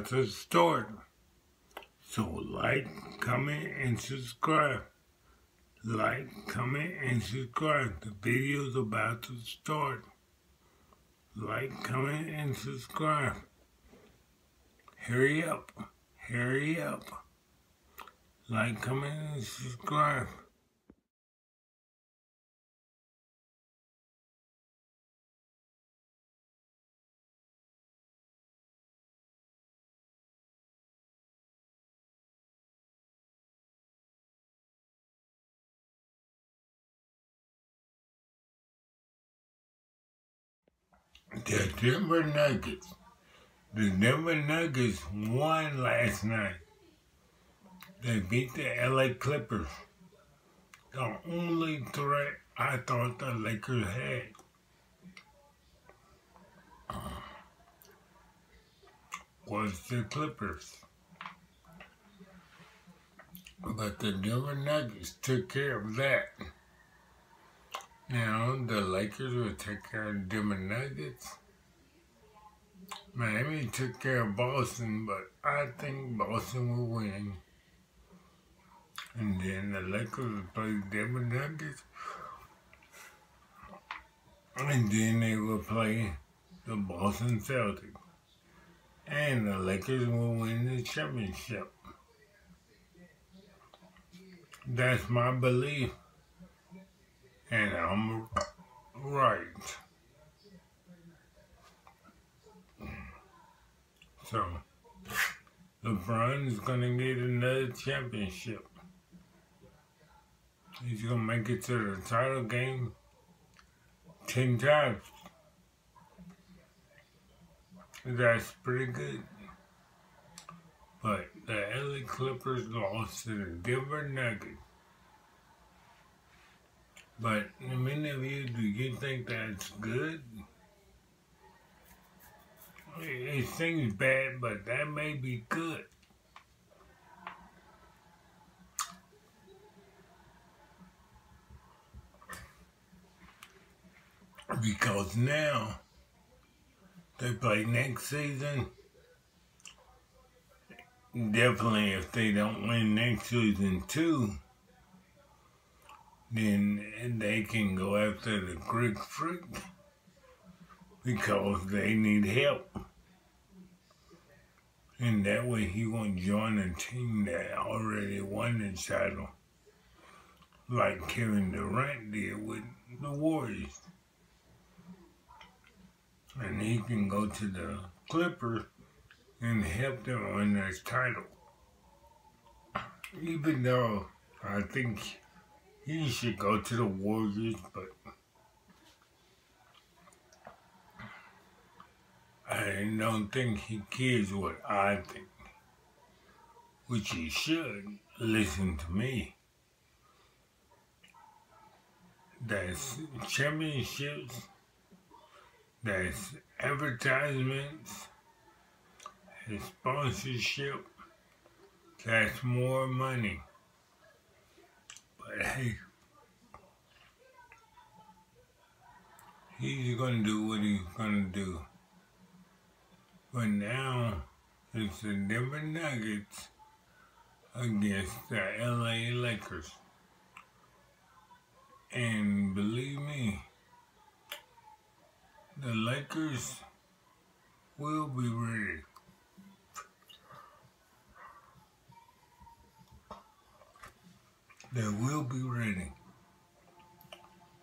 about to start. So like, comment, and subscribe. Like, comment, and subscribe. The video's about to start. Like, comment, and subscribe. Hurry up. Hurry up. Like, comment, and subscribe. The Denver Nuggets. The Denver Nuggets won last night. They beat the LA Clippers. The only threat I thought the Lakers had. Uh, was the Clippers. But the Denver Nuggets took care of that. Now, the Lakers will take care of Denver Nuggets. Miami took care of Boston, but I think Boston will win. And then the Lakers will play Denver Nuggets. And then they will play the Boston Celtics. And the Lakers will win the championship. That's my belief. And I'm right. So, LeBron is going to get another championship. He's going to make it to the title game 10 times. That's pretty good. But the LA Clippers lost to the Denver Nuggets. But many of you, do you think that's good? It seems bad, but that may be good. Because now they play next season. Definitely, if they don't win next season too, then they can go after the Greek Freak because they need help. And that way he won't join a team that already won the title, like Kevin Durant did with the Warriors. And he can go to the Clippers and help them win their title. Even though I think he should go to the Warriors, but I don't think he cares what I think. Which he should listen to me. That's championships, that's advertisements, that's sponsorship, that's more money. Hey, he's gonna do what he's gonna do. But now it's the Denver Nuggets against the LA Lakers. And believe me, the Lakers will be ready. They will be ready.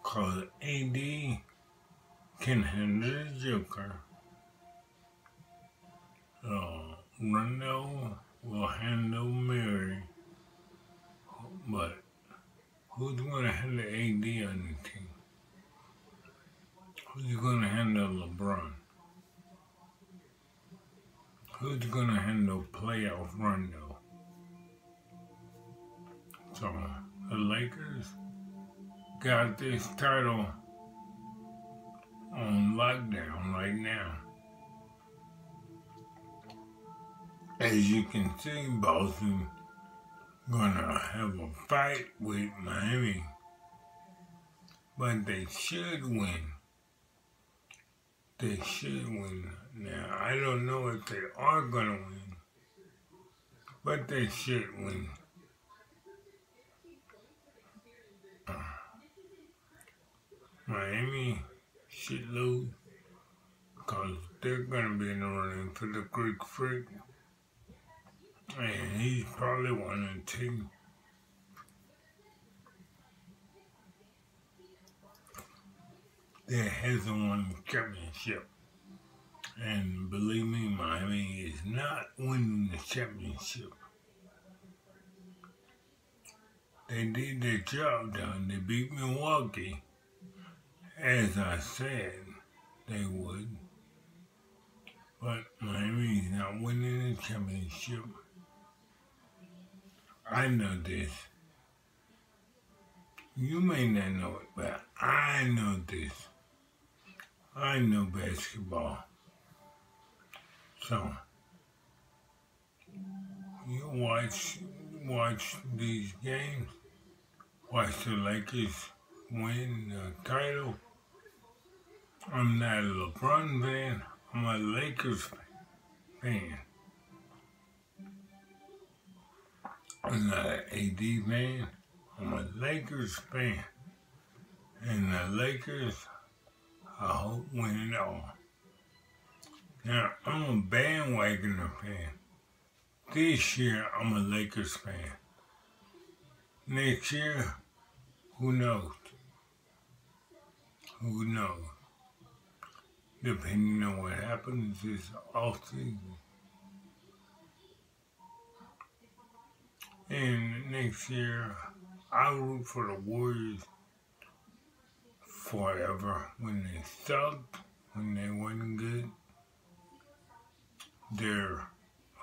Cause AD can handle the Joker. Uh, Rondo will handle Murray. But who's to handle AD on the team? Who's going to handle LeBron? Who's going to handle playoff Rondo? So Lakers got this title on lockdown right now. As you can see, Boston gonna have a fight with Miami, but they should win they should win. Now, I don't know if they are to win, but they should win. Miami should lose because they're going to be in the running for the Greek Freak. And he's probably one and two. That hasn't won the championship. And believe me, Miami is not winning the championship. They did their job done. They beat Milwaukee, as I said they would. But Miami is not winning the championship. I know this. You may not know it, but I know this. I know basketball. So, you watch watch these games, watch the Lakers win the title. I'm not a LeBron fan, I'm a Lakers fan. I'm not an AD fan, I'm a Lakers fan. And the Lakers, I hope, win it all. Now, I'm a bandwagoner fan. This year, I'm a Lakers fan. Next year, who knows? Who knows? Depending on what happens is this offseason. And next year, I'll root for the Warriors forever. When they sucked, when they wasn't good, they're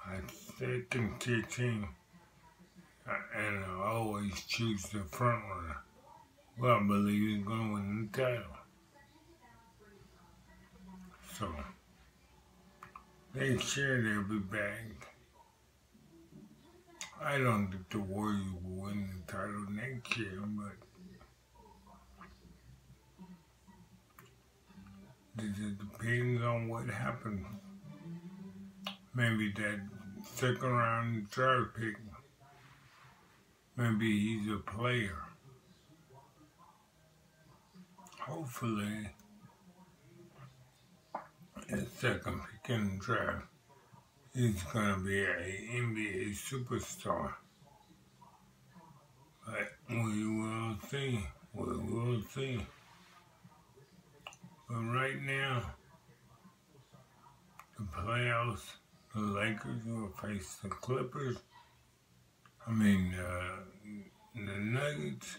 my second tier team. And I always choose the front runner. Well, I believe he's going to win the title. So, next year they'll be back. I don't think the Warriors will win the title next year, but it depends on what happens. Maybe that second round draft pick, maybe he's a player. Hopefully, his second pick in the draft he's gonna be an NBA superstar. But we will see. We will see. But right now, the playoffs, the Lakers will face the Clippers. I mean, uh, the Nuggets.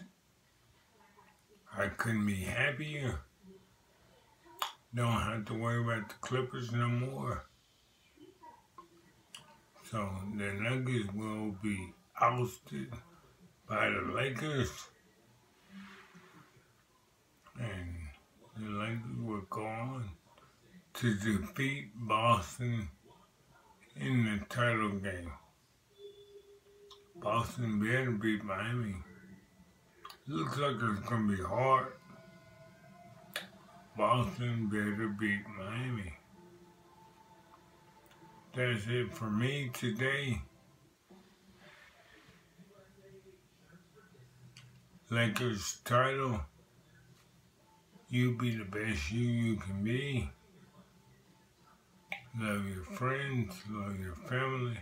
I couldn't be happier. Don't have to worry about the Clippers no more. So the Nuggets will be ousted by the Lakers. And the Lakers will go on to defeat Boston in the title game. Boston better beat Miami. Looks like it's going to be hard. Boston better beat Miami. That's it for me today. Lakers title. You be the best you you can be. Love your friends, love your family,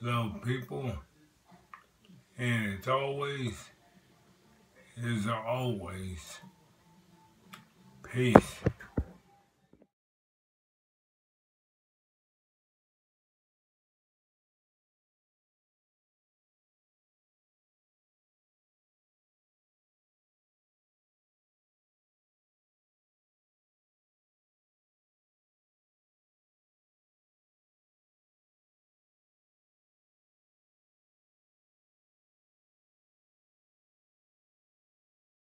love people. And it's always, as always, peace.